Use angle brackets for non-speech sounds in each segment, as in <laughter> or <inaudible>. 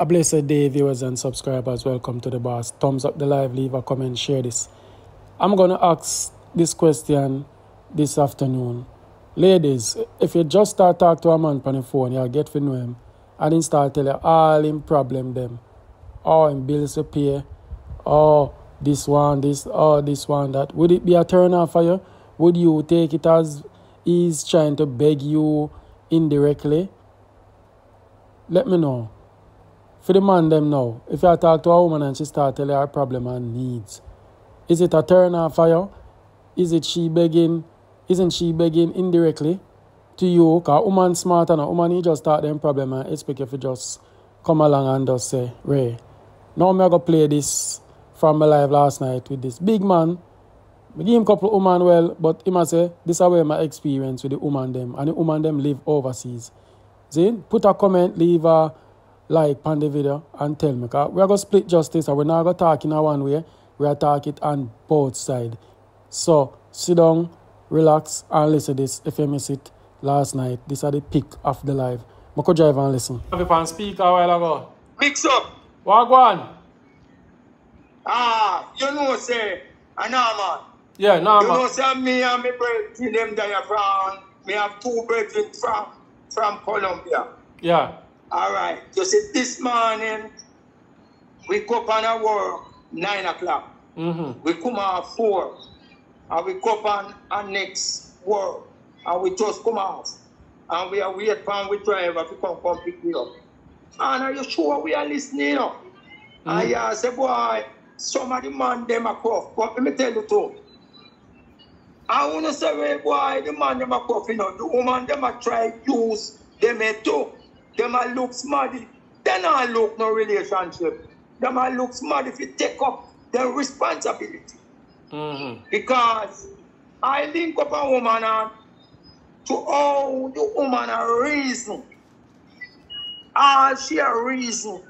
A blessed day, viewers and subscribers. Welcome to the boss. Thumbs up the live, leave a comment, share this. I'm going to ask this question this afternoon. Ladies, if you just start talk to a man on the phone, you'll get to know him. And then start tell you all him problem them. Oh, him bills to pay. Oh, this one, this, oh, this one, that. Would it be a turn off for you? Would you take it as he's trying to beg you indirectly? Let me know for the man them now, if you talk to a woman and she start telling her problem and needs, is it a turn off for you? Is it she begging? Isn't she begging indirectly to you? Because woman smart and a woman he just start them problem and expect you to just come along and just say, Ray, now going to play this from my live last night with this big man. I give him couple woman well, but he must say, this is my experience with the woman them and the woman them live overseas. See, put a comment, leave a like on the video and tell me. Because we're going to split justice and we're not going to talk in a one way. We're talk it on both sides. So sit down, relax and listen to this if you miss it last night. This are the pick of the live. I could drive and listen. Have you on speaker a while ago? Mix up. What go on? Ah, you know say, I know man. Yeah, no You man. know say me and my brethren them there from, me have two brethren from, from Colombia. Yeah. All right. You see, this morning, we go up on our work 9 o'clock. Mm-hmm. We come off 4. And we go up on our next work. And we just come off. And we are wait for we driver to come come pick me up. And are you sure we are listening up? And I say, boy, some of the man them are cough. But let me tell you too. I wanna say, well, boy, the man them are cough, you know, the woman them are try use them too. Them a look smarty. They not look no relationship. Them a look smart if you take up the responsibility. Mm-hmm. Because I link up a woman and to all the woman a reason. All she a reason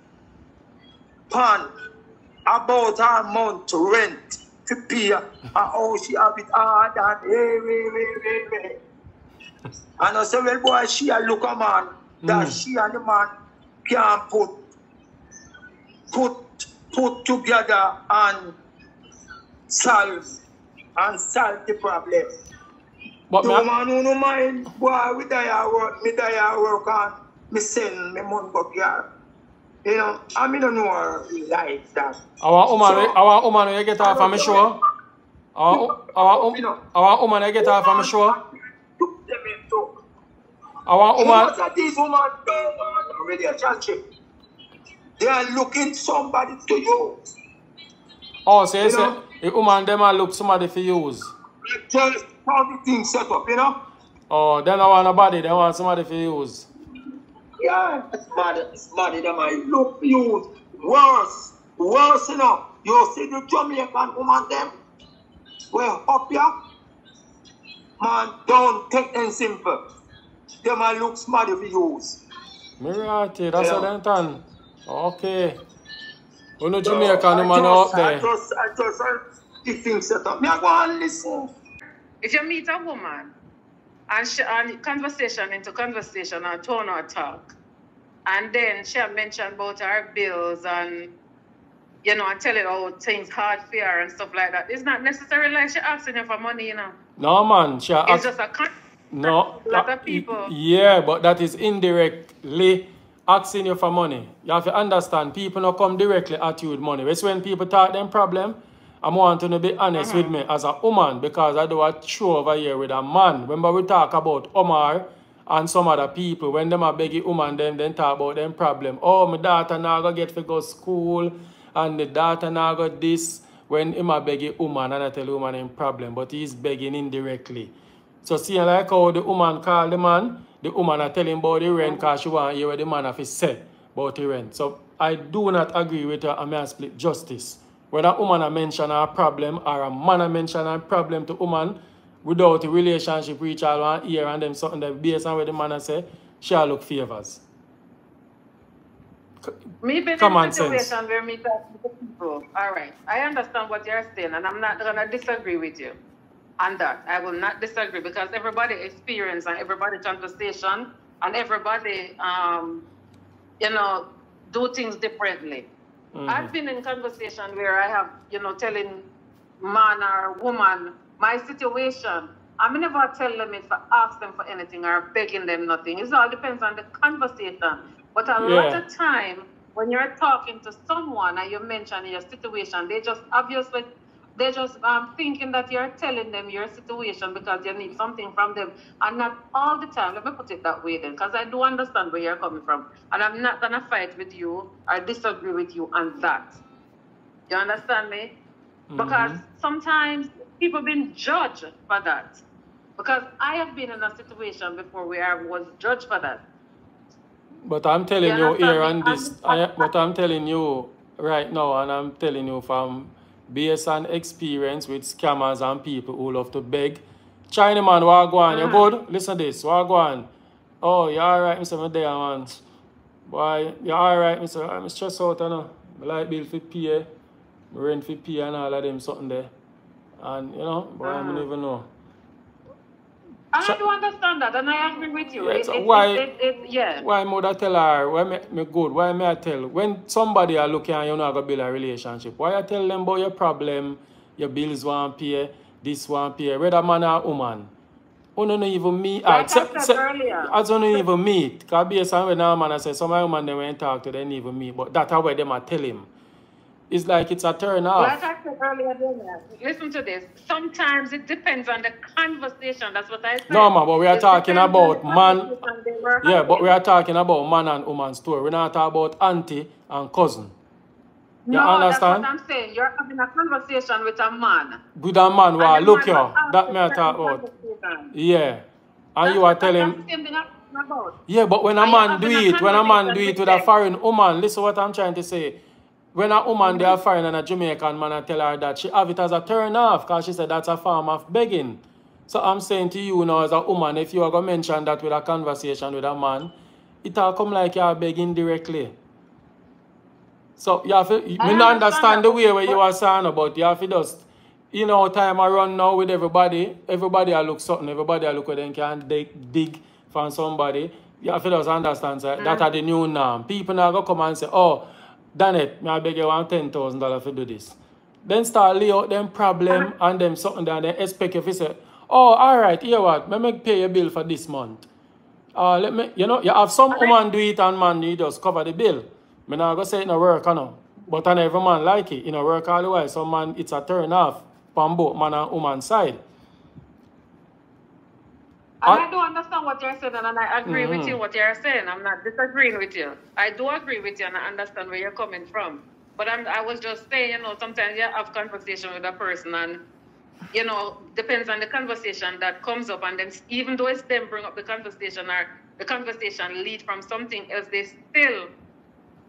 pan about her month rent to pay and how she have it hard and hey, hey, hey, hey, hey. And I say, well, boy, she a look a man that Mm. she and the man can put put put together and solve and solve the problem. But me, woman who no mind, boy, we die work, me die work and me send me money go girl. You know, I mean, don't know like that. I want woman, So- I want woman you get off from my show. I want, I want, I want woman you get off from my I want woman. Most of these women don't want a relationship. They are looking somebody to use. Oh, so you say, the woman them a look somebody for use. Just how the thing set up, you know? Oh, then I want nobody, they want somebody for use. Yeah, it's mad. They might look use. Worse, worse, you know. You see the Jamaican woman them? Well, up here, man, don't take them simple. They might look smart if you use. Me right that's Yeah. a them turn. Okay. We know So, Jamaican I woman just- out I there. just, I just, uh, the thing set up. Me, I go and listen. If you meet a woman and she and conversation into conversation and tone or talk, and then she have mentioned about her bills and you know, and tell it how things hard for her and stuff like that. It's not necessarily like she asking you for money, you know. No man, she It's ask, just a con- no. Uh, a lot of people. Yeah, but that is indirectly asking you for money. You have to understand, people not come directly at you with money. It's when people talk them problem, I'm want to be honest with mm-hmm. me as a woman because I do a show over here with a man. Remember we talk about Omar and some other people when them a beg woman them then talk about them problem. Oh, my daughter now go get to go school and the daughter now got this when him a beg a woman and I tell woman him problem, but he's begging indirectly. So seeing like how the woman call the man, the woman are telling about the rent because she want to hear what the man have to say about the rent. So I do not agree with her and I split justice. Whether a woman a mention her problem or a man a mention her problem to woman without a relationship reach all one ear and them something that based on what the man a say, she'll look favors. Me been Common in a situation sense. where me talk to people. All right, I understand what you're saying, and I'm not gonna disagree with you on that. I will not disagree because everybody experience and everybody conversation and everybody, um, you know, do things differently. Mm-hmm. I've been in conversation where I have, you know, telling man or woman my situation. I may never tell them if I ask them for anything or begging them nothing. It all depends on the conversation. But a lot of time when you're talking to someone and you mention your situation, they just obviously they're just um, thinking that you're telling them your situation because you need something from them, and not all the time. Let me put it that way then, because I do understand where you're coming from, and I'm not gonna fight with you or disagree with you on that. You understand me? Because sometimes people been judged for that. Because I have been in a situation before where I was judged for that. But I'm telling You you here understand on this, I, but I'm telling you right now, and I'm telling you from based on experience with scammers and people who love to beg. China man, what go on? You ah. good? Listen to this, what go on? Oh, you alright, Mr. There, man. Boy, you alright, Mr. I'm stressed out, you know. My light bill for pay, my rent for pay, and all of them something there. And, you know, boy, I don't ah. even know. I do understand that, and I agree with you. Yeah, It- it- why- it- yeah. Why mother tell her, why me, me good, why me I tell? When somebody are looking and you not gonna build a relationship, why I tell them about your problem, your bills want pay, this want pay, whether man or woman? You don't even meet. Like ah, I said se- earlier. I don't even meet. Because based on when a man I say, some woman they won't talk to, they even meet. But that's why them I tell him. It's like it's a turn off. Like I said earlier, listen to this. Sometimes it depends on the conversation. That's what I said. No, man, but we are It talking about man- conversation they were Yeah, but we are talking about man and woman story. We're not talking about auntie and cousin. You no, understand? that's what I'm saying. You're having a conversation with a man. With a man, And the look here, that me I talk about. Yeah. And That's you are telling That's the same thing I'm about. Yeah, but when a man do it, when a man do it with with a foreign woman, listen what I'm trying to say. When a woman they are foreign and a Jamaican man I tell her that she have it as a turn off because she said that's a form of begging. So I'm saying to you now as a woman, if you are gonna mention that with a conversation with a man, it'll come like you're begging directly. So you have to, me I not understand understand the way where you are saying about you have to just you know time I run now with everybody, everybody I look something, everybody I look where they can dig, dig from somebody. You have to just understand say, that mm. are the new norm. People now go come and say, Oh, Danet, me I beg you want ten thousand dollars to do this. Then start lay out them problem and them something that they expect you to say, Oh, all right, here what, let me pay your bill for this month. Uh, let me, you know, you have some woman do it and man, you just cover the bill. Me not go say it no work, you know. But on every man like it, you know, work all the way. Some man, it's a turn off from both man and woman side. And I- I do understand what you're saying, and I agree with Mhm. you what you're saying. I'm not disagreeing with you. I do agree with you, and I understand where you're coming from. But I'm, I was just saying, you know, sometimes you have conversation with a person, and you know, depends on the conversation that comes up, and then even though it's them bring up the conversation or the conversation lead from something else, they still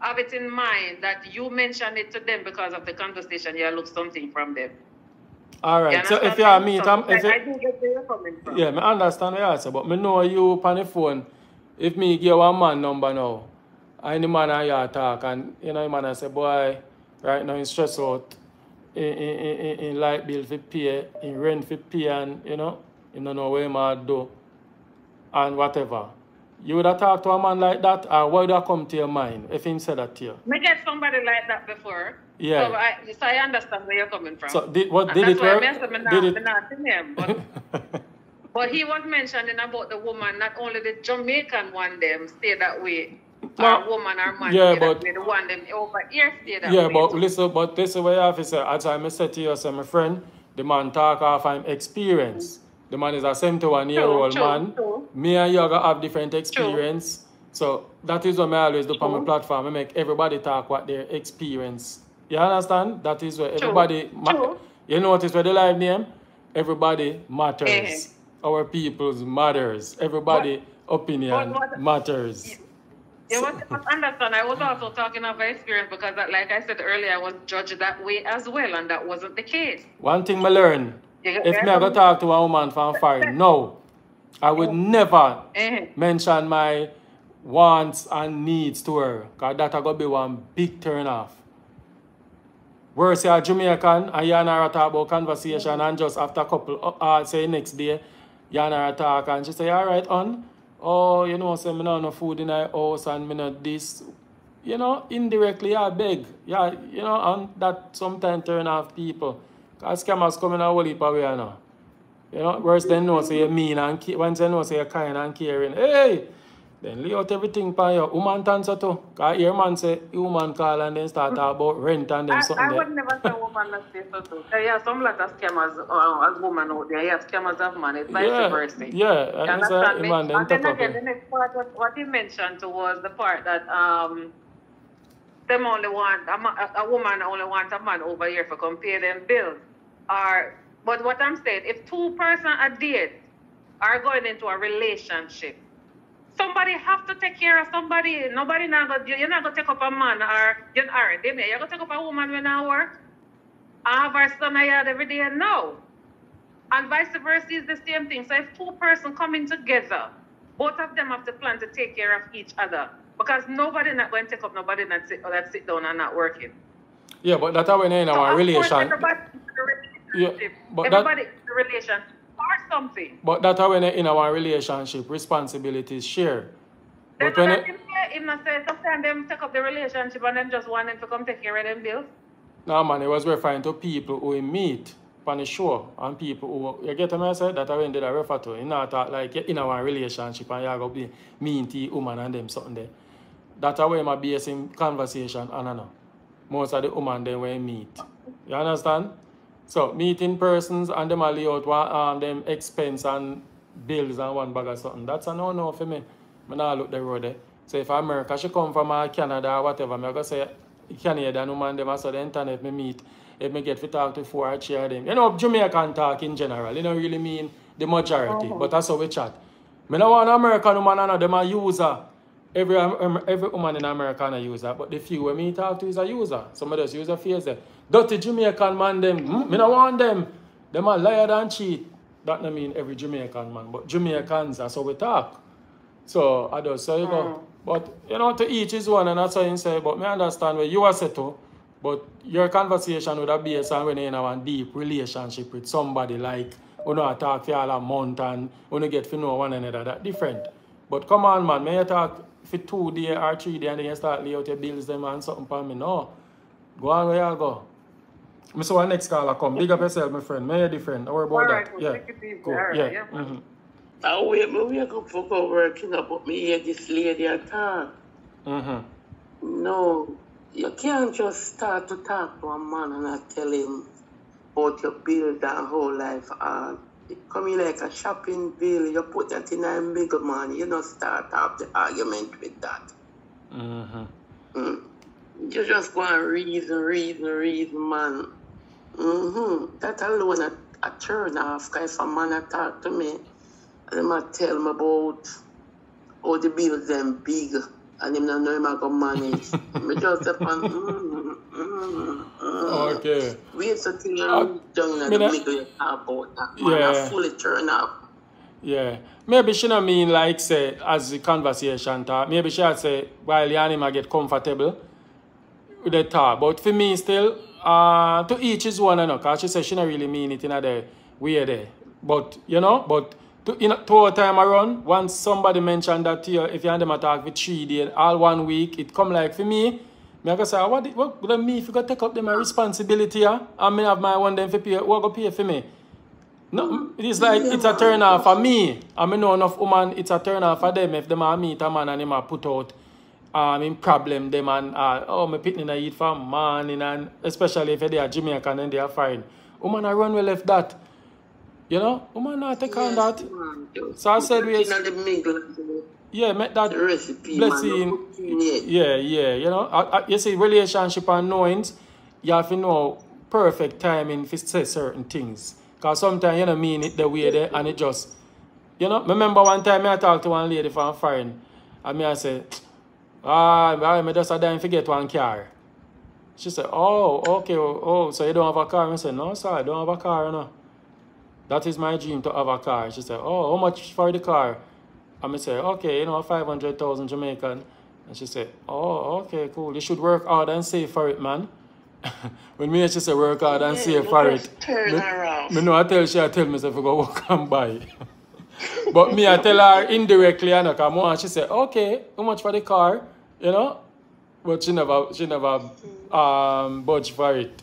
have it in mind that you mentioned it to them because of the conversation. You look something from them. All right. So if you are me? if I, I do get where you're coming from. yeah, me understand what you say, but me know you on the phone. If me give one man number now, and the man and you talk, and you know, the man I say, boy, right now he's stressed out. In, in, in, in- in light bill for pay, in rent for pay, and you know, you don't know what he might do, and whatever. You would have talked to a man like that, or what would have come to your mind if he said that to you? Me get somebody like that before. Yeah. So I, I understand where you're coming from. So did what And did it work? I Did it? him, but, <laughs> but he was mentioning about the woman, not only the Jamaican one them stay that way, No. or woman or man Yeah, but- way, the one them over here stay that Yeah, way. but too. listen, but this is what you have to say. As I said to you, say, my friend, the man talk off I'm experience. The man is a 71 year old True, man. true. Me and you have different experience. So that is what I always do on my platform. I make everybody talk what their experience. You understand? That is where everybody True. you notice where the live name? Everybody matters. Eh. Our people's matters. Everybody opinion but what- matters. You must, understand, I was also talking of experience because, that, like I said earlier, I was judged that way as well, and that wasn't the case. One thing I learned get if where me I I'm talk to a woman from foreign, <laughs> no, I would never Eh. mention my wants and needs to her, cause that would be one big turn off. Worse, you're Jamaican and you and her talk about conversation and just after a couple, uh, uh, say next day, you and her talk and she say, all right, on, oh, you know, say me not no food in my house and me not this. you know, indirectly, yeah, beg. Yeah, you know, and that sometimes turn off people. Because scammers coming a whole heap away now. You know, worse than know, say you're mean and once they know, say you're kind and caring. Hey! Then lay out everything for you. Woman answer too. Because your man say, woman call and then start talk about rent and then I, something I there. would never say woman that say so too. There are some lot of scammers uh, as women out there. Yes, scammers have money. It's vice Yeah, versa. yeah. You so, understand me? man, then And then again, the next part, what, what he mentioned was the part that um, them only want a, a, woman only wants a man over here for come pay them bills. Or, but what I'm saying, if two person are date are going into a relationship, somebody have to take care of somebody. Nobody not go, you're not gonna take up a man or you are they you're gonna take up a woman when I work. I have our son I had every day and no. And vice versa is the same thing. So if two person coming together, both of them have to plan to take care of each other. Because nobody not going to take up nobody that sit or that sit down and not working. Yeah, but that's how you're in So course relation. everybody in a but that- everybody a relation or something. But that's how when in our relationship, responsibilities share. But when it, him not say sometimes them take up the relationship and them just want them to come take care of them bills. no man, it was referring to people who we meet on the show and people who you get what I said that I when did I refer to. You know talk like you're in our relationship and you're gonna be mean to woman and them something there. That's how my base in conversation and I know. Most of the woman they when meet. You understand? So meeting persons and them a lay out one um, them expense and bills and one bag of something. That's a no no for me. I not look the road there. So if America should come from uh, Canada or whatever, I'm gonna say Canadian woman them also the internet me meet. If me get to talk to four or three of them. You know, Jamaican talk in general. You don't really mean the majority, but that's how we chat. Me no want American woman and them a user. Every every woman in America a user, but the few when me talk to is a user. Some of those user face there. Dirty Jamaican man them, hmm? me no want them. Them a liar and cheat. That no mean every Jamaican man, but Jamaicans that's how we talk. So I just say you go. But you know, to each his one, and that's how you say. But me understand where you are set to. But your conversation would have on when you're in a deep relationship with somebody like you know talk for all a month and you get to know one another. That different. But come on man, may you talk for two days or three days and then you start lay out your bills them and something for me. No. Go on where you go. Me saw our next caller come. Big up yourself, my friend. May you different. Don't worry about Alright, that. cool. Yeah. Take it easy. Cool. Alright, yeah. yeah. hmm I wait, me wake up for go working up, but me hear this lady a talk. Mm-hmm. No, you can't just start to talk to a man and not tell him about your build that whole life hard. It come in like a shopping bill, you put that in a big man, you don't start off the argument with that. Mm-hmm. Mm. You just go and reason, reason, reason, man. Mm-hmm. That alone a, a turn off. 'cause if a man a talk to me, them a tell me about how the bills them big and him not know him a go manage. just up and mm, mm, mm. Okay. Wait so till you reach down in me the middle you talk about that. Yeah. I fully turn off. Yeah. Maybe she not mean like say as the conversation talk. Maybe she had say while the animal get comfortable with the talk. But for me still, uh to each his one, you know, cause she said she not really mean it in a the way there. But you know, but to in a, two time around, once somebody mentioned that to you, if you and them a talk for three days, all one week, it come like for me. Me I go say, "Ah, what, the- what, what me if you go take up them my responsibility, yeah? and me have my one them for pay, what go pay for me? No, it is like it's a turn off for me. I mean, know enough woman, it's a turn off for them if them a meet a man and him put out um in problem them and uh, oh my pitney na eat for morning and especially if they are Jamaican and they are fine. Woman I run well left that. You know, woman not take on that. Man, So I said we- in the. Yeah, make that The recipe, blessing. man. no cooking yet. Yeah, yeah. You know, I, I, you see, relationship and knowings, you have to know perfect timing to say certain things. Because sometimes you don't mean it the way there and it just, you know. Remember one time I talked to one lady from foreign and me I said, ah, I just a dying forget one car. She said, oh, okay, oh, so you don't have a car? I said, no, sir, I don't have a car, no. That is my dream to have a car. She said, oh, how much for the car? And I say, okay, you know, 500,000 Jamaican. And she said, oh, okay, cool. You should work hard and save for it, man. <laughs> when me and she say work hard and Yeah, save for it. turn me, off. me know I tell she, I tell me, say, go work and buy. <laughs> but me, I tell her indirectly, you know, come on, she said, okay, how much for the car? You know? but she never she never um budge for it.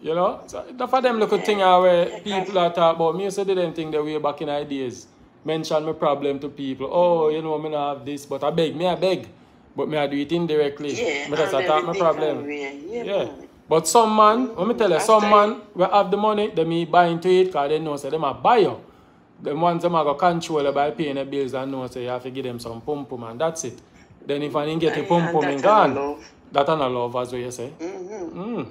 You know? So enough of them little thing where people are talk about me also didn't think the way back in ideas. Mention my problem to people. Oh, you know, I me not have this, but I beg, me I beg. But me I do it indirectly. Yeah, just and attack my problem. Yeah, Yeah. But some man, let me tell you, some After- man we have the money, they me buy into it because they know say them a buy you. The ones them a go control you by paying the bills and know say you have to give them some pum pum and that's it. Then if I didn't get the And- pum and pum that in gone, love. that a love as what you say. Mm-hmm. Mm.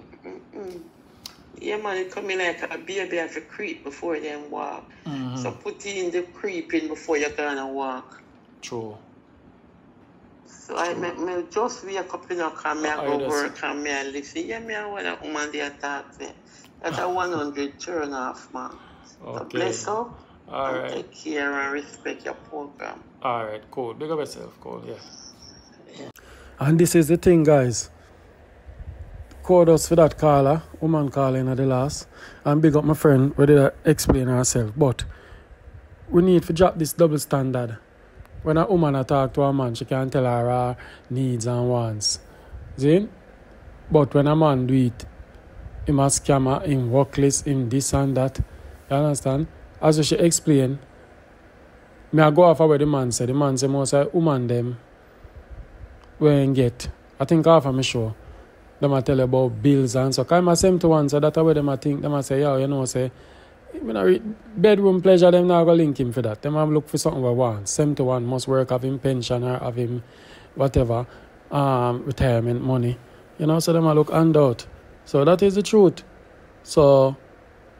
Yeah, man, it come in like a baby have to creep before them walk. Mm-hmm. So put in the creeping before you're gonna walk. True. So I me, me just wake up, you know, come me I I go just- work and me I listen. Yeah, me I want a woman there talk to. That's a <laughs> 100 turn off, man. So Okay. bless up All and right. take care and respect your program. All right, cool. Big up yourself, cool, yeah. And this is the thing, guys. Kudos for that caller, woman calling at the last. And big up my friend, where did explain herself. But we need to drop this double standard. When a woman a talk to a man, she can tell her her needs and wants. See? But when a man do it, he must scammer, him workless, him this and that. You understand? As she explained, me I go off where the man said. The man say most woman them when get. I think half of me sure. Them a tell you about bills and so. Cause I same to one, so that way them a think. Them a say, yo, you know, say, not re- bedroom pleasure. Them not go link him for that. Them have look for something we want. Same to one must work have him pension or have him whatever um retirement money. You know, so them a look and out. So that is the truth. So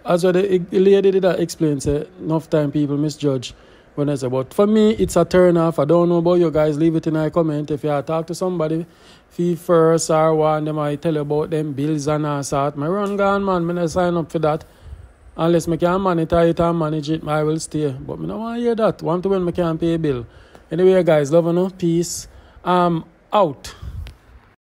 as what the, the lady did that explain, say enough time people misjudge when I say, but for me, it's a turn off. I don't know about you guys. Leave it in a comment. If you talk to somebody, fee first or one, them I tell you about them bills and all. My run gone, man. Not sign up for that. Unless me can monitor it and manage it, I will stay. But I no want to hear that. Want to when me can pay bill. Anyway, guys, love you, no? Peace. Um, out.